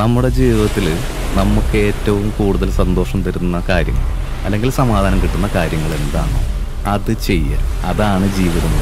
നമ്മുടെ ജീവിതത്തിൽ നമുക്ക് ഏറ്റവും കൂടുതൽ സന്തോഷം തരുന്ന കാര്യം അല്ലെങ്കിൽ സമാധാനം കിട്ടുന്ന കാര്യങ്ങൾ എന്താണോ അത് ചെയ്യുക. അതാണ് ജീവിതം